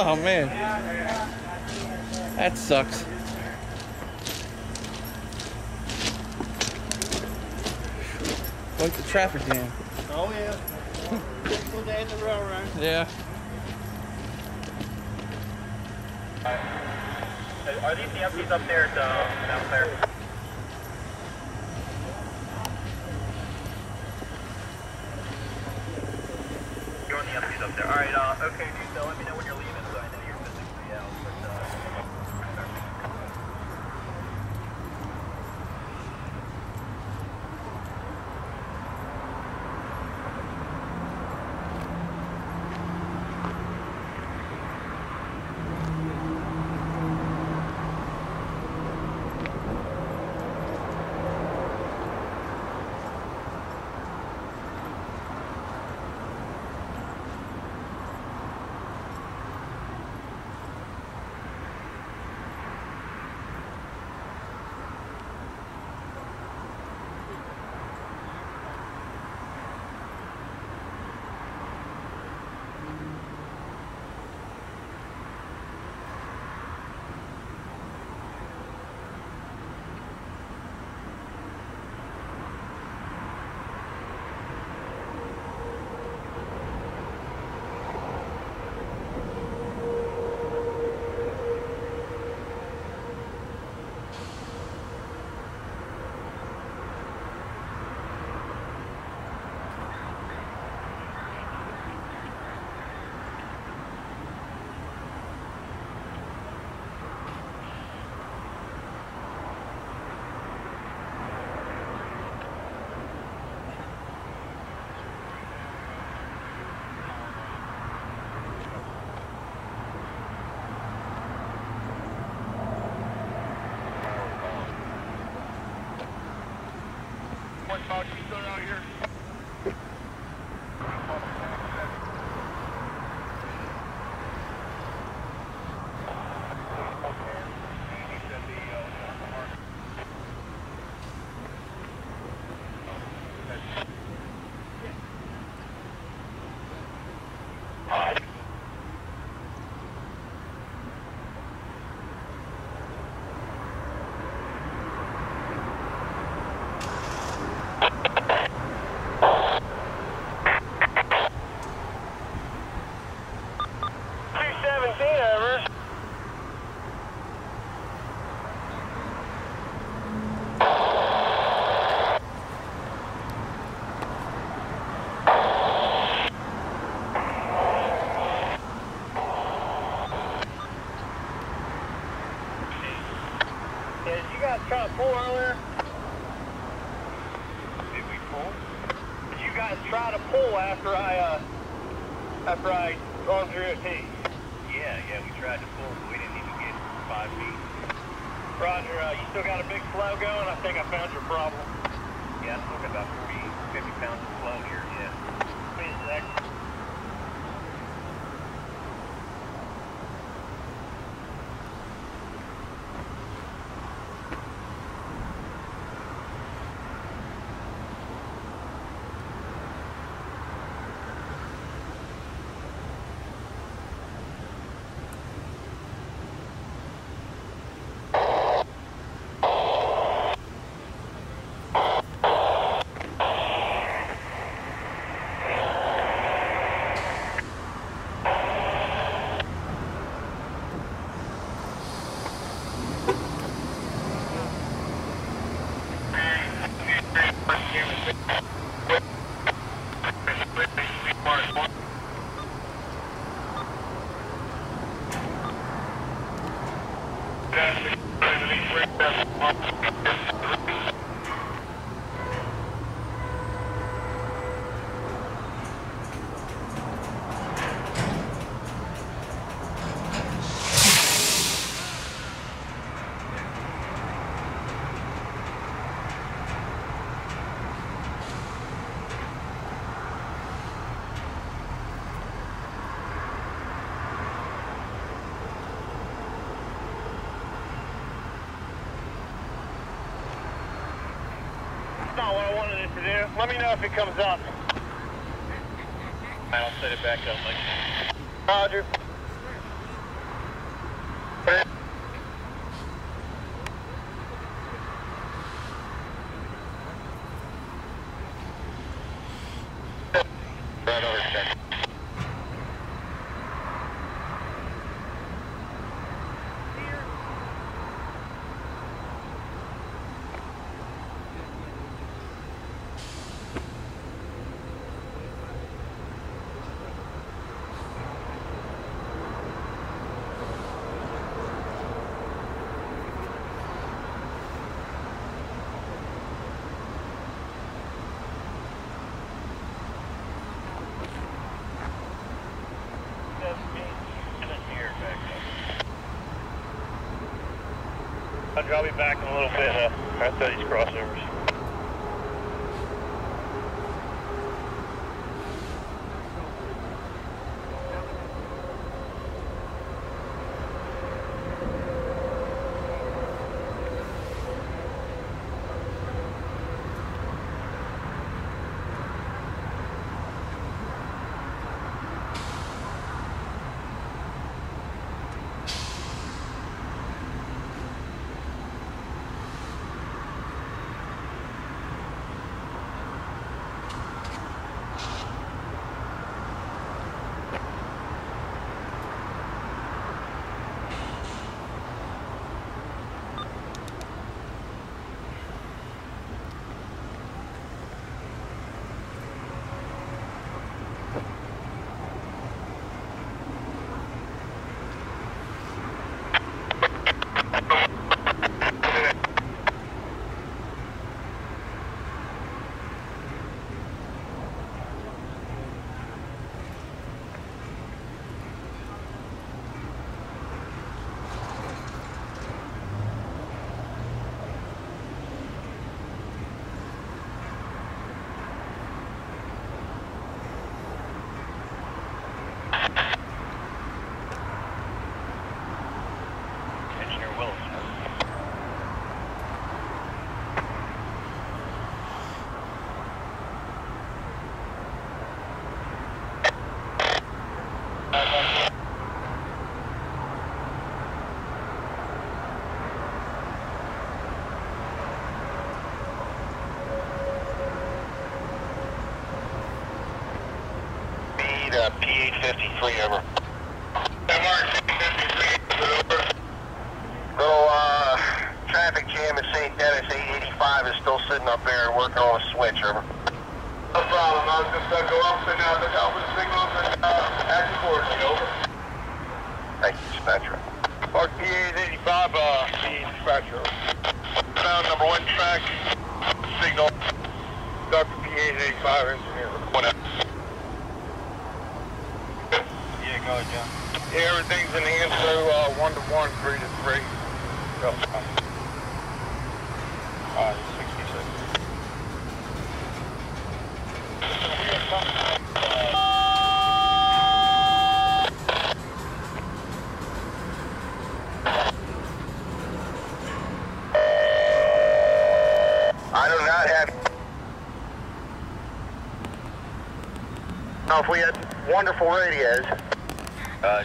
Oh man, that sucks. Quite the traffic jam. Oh yeah. Typical day at the railroad. Yeah. Are these the empties up there, down there? You're on the empties up there. All right, uh, okay, dude, so let me know when you're leaving, What about you still out here? Two seventeen over. Yeah, did you guys try to pull earlier? Did we pull? Did you guys try to pull after I, uh, after I gone through a T? Yeah, yeah, we tried to pull, but we didn't even get five feet. Roger, uh, you still got a big flow going? I think I found your problem. Yeah, I still got about 40, 50 pounds of flow here, yeah. Wait not what I wanted it to do. Let me know if it comes up. I'll set it back up like Roger. Right over check. Roger, I'll be back in a little bit uh, after these crossovers. 53, over. One three to three. Yep. Uh, 66. I do not have. Now, if we had wonderful radios. Uh,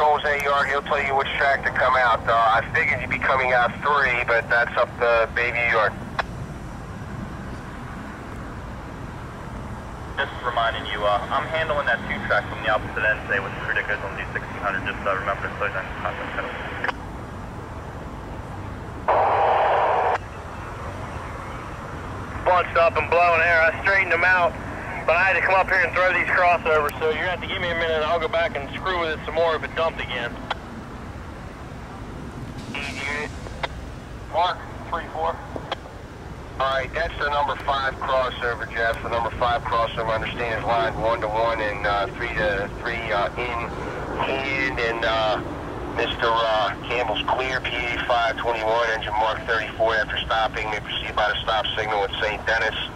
just. Yardmaster controls AR. He'll tell you which track to come out. Uh, I figured you'd be coming out three, but that's up to Baby Yard. Just reminding you, uh, I'm handling that two track from the opposite end today with the Predictors on D1600. Just uh, remember to slow down your contact penalty. Bunched up and blowing air. I straightened them out, but I had to come up here and throw these crossovers. So you're gonna have to give me a minute. and I'll go back and screw with it some more if it dumped again. MARC, three four. All right, that's the number five crossover, Jeff. The number five crossover, I understand, is lined one to one and uh, three to three uh, in hand. And uh, Mr. Uh, Campbell's clear, PA 521, engine MARC 34 after stopping. They proceed by the stop signal at St. Denis.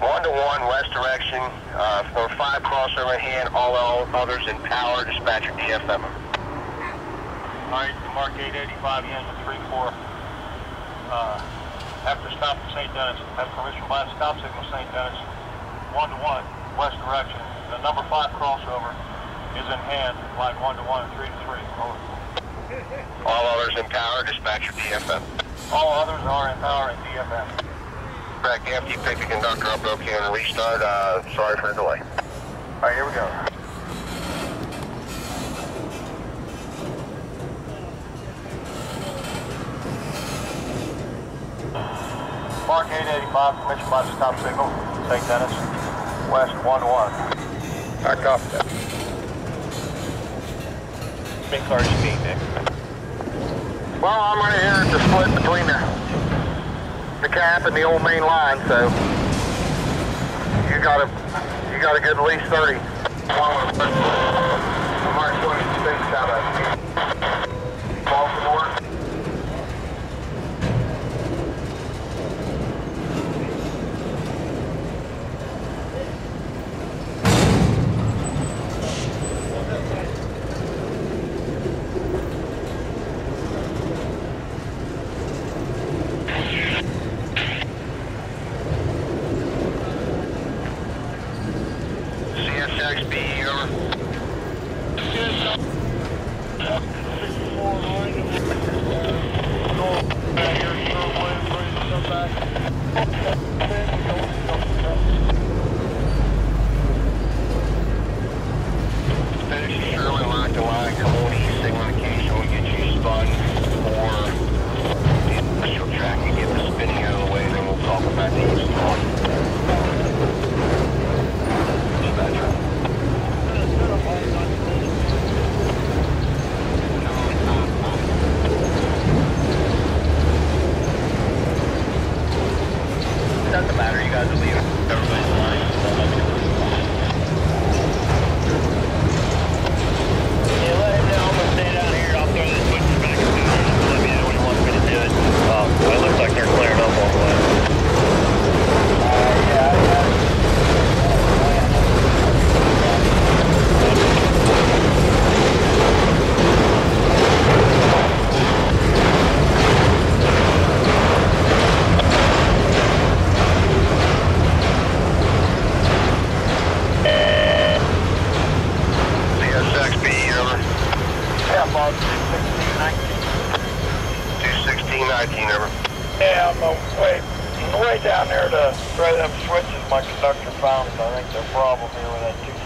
One to one, west direction. Uh, number five crossover in hand, all others in power. Dispatcher DFM. All right, MARC 885, engine 34. uh, after stop at St. Denis, have permission by stop signal St. Denis, one to one, west direction. The number five crossover is in hand, line one to one, and three to three. Over. All others in power, dispatcher DFM. All others are in power at DFM. After you pick the conductor up, okay, and restart, uh, sorry for the delay. All right, here we go. MARC 885, permission by the stop signal, St. Denis, west 1 to 1. I copy that. Big car speed, Nick. Well, I'm right here at the split between the cap and the old main line, so you got a you got a good at least 30.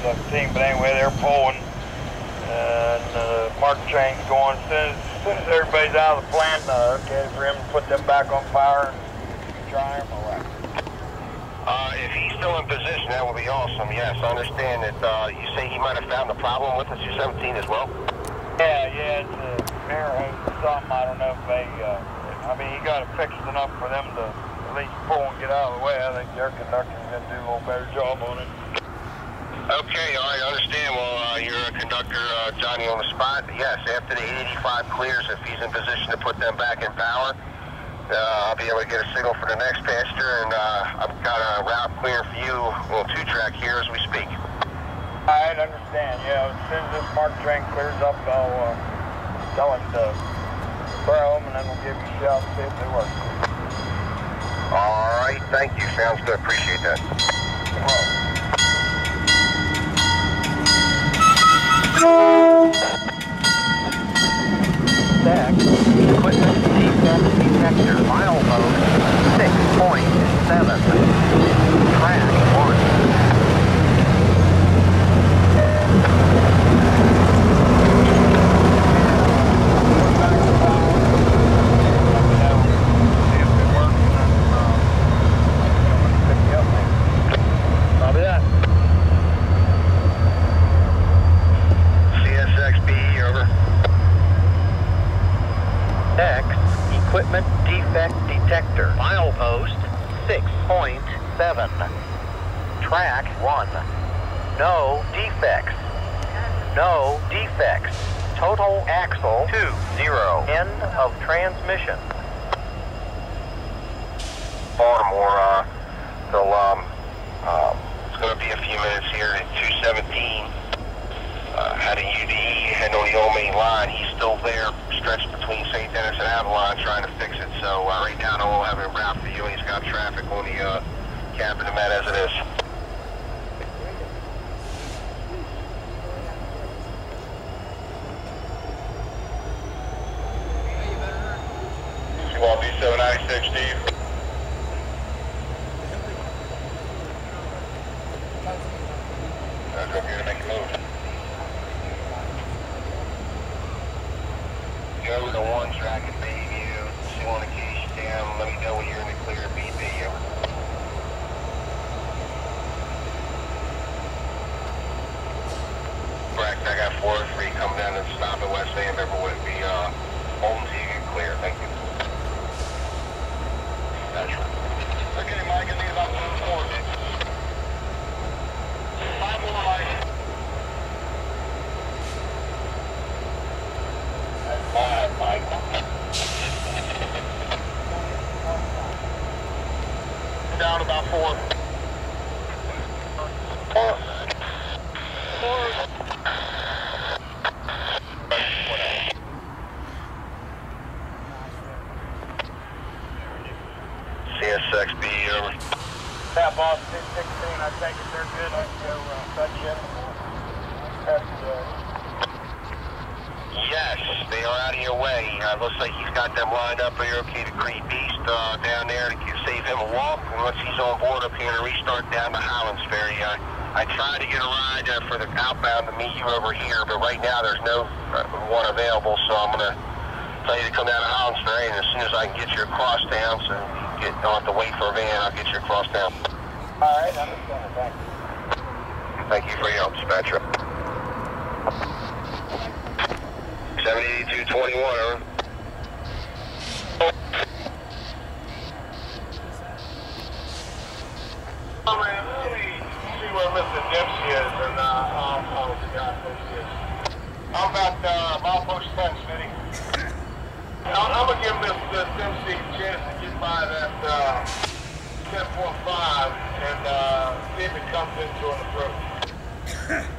617, but anyway, they're pulling. And uh, MARC train's going. As soon as, as soon as everybody's out of the plant, uh, okay for him to put them back on fire and try them, all right. Uh, if he's still in position, that would be awesome. Yes, I understand that uh, you say he might have found a problem with the 217 as well. Yeah, yeah, it's uh, a air hose or something. I don't know if they. Uh, I mean, he got it fixed enough for them to at least pull and get out of the way. I think their conductor's gonna do a little better job on it. Okay, all right, I understand. Well, uh, you're a conductor, uh, Johnny, on the spot. Yes, after the 885 clears, if he's in position to put them back in power, uh, I'll be able to get a signal for the next passenger, and uh, I've got a route clear for you on two track here as we speak. I understand. Yeah, as soon as this MARC train clears up, I'll uh, tell him to borrow them, and then we'll give you a shout and see if they work. All right, thank you. Sounds good. Appreciate that. Deck, equipment defect detector, milepost 6.7, track 1. Copy that. CSXB, over. Deck, equipment defect detector, milepost 6.7, track 1. No defects. No defects. Total axle 2, 0. End of transmission. Baltimore, uh, they'll, um, um, it's going to be a few minutes here at 217. Uh, had a UDE heading on the old main line. He's still there, stretch between St. Denis and Avalon trying to fix it. So uh, right now, I will have a route for you. He's got traffic on the uh, Cap and the Met as it is. Seawall B796, Steve. That's up here to make a move. Go to the one track and Bayview. Just want to case you down. Let me know when you're in the clear BP. Over. Correct. I got 403 coming down and stop at West End. River would be uh, home to you clear. Thank you. That's right. Okay, Mike, I need about one more. Five more, Mike. Five, Mike. Down about four. Four. Four. CSXB over. Yeah, boss, 616, I take it they're good. I can go uh, touch it. That's, uh, Yes, they are out of your way. Uh, looks like he's got them lined up here. Okay, to Creed Beast uh, down there to save him a walk. And once he's on board up here to restart down to Highlands Ferry, uh, I tried to get a ride uh, for the outbound to meet you over here, but right now there's no uh, one available. So I'm gonna tell you to come down to Highlands Ferry, and as soon as I can get you across town, so you get, don't have to wait for a van, I'll get you across town. all right, understand. Thank you. Thank you for your help, dispatcher. 78221, over. See uh, uh, milepost 10, Smitty. I'm, I'm gonna give Mr. Dempsey a chance to get by that 10.5 and uh, see if it comes into an approach.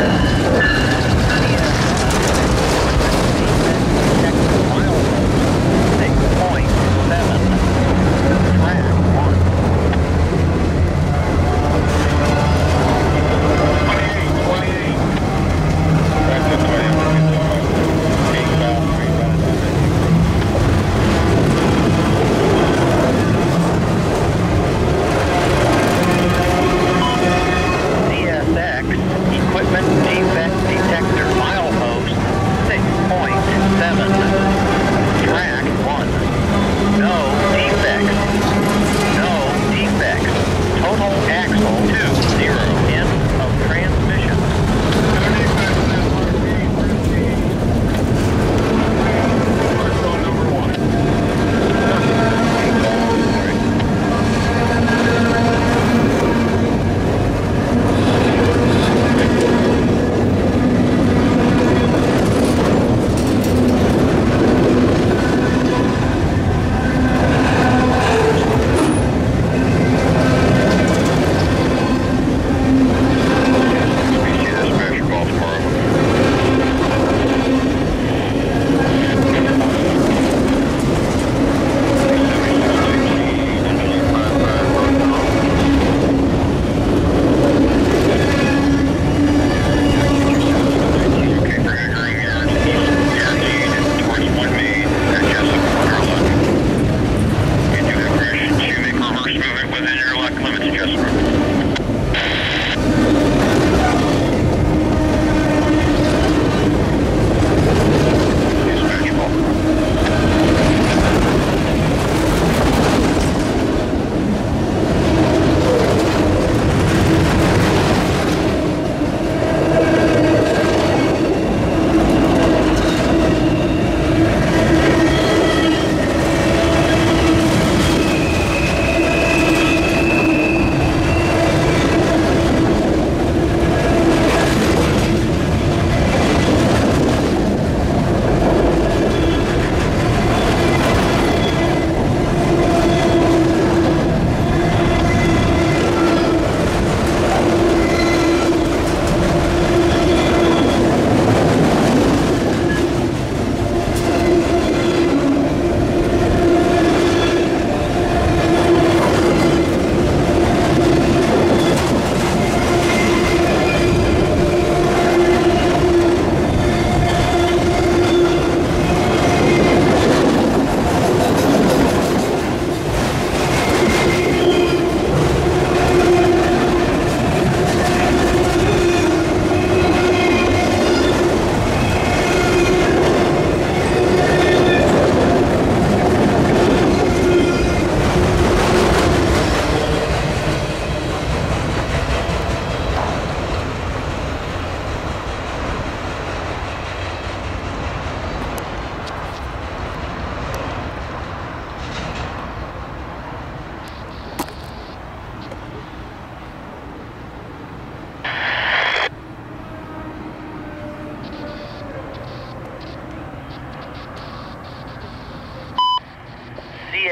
Yeah.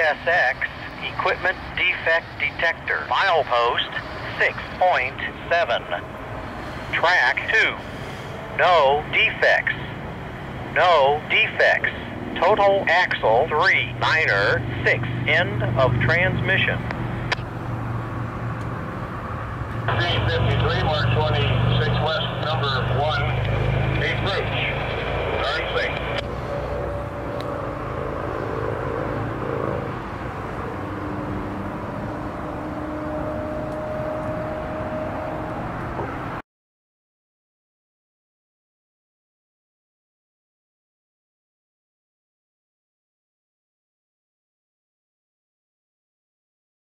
CSX Equipment Defect Detector. Milepost 6.7. Track 2. No defects. No defects. Total axle 3. Niner 6. End of transmission.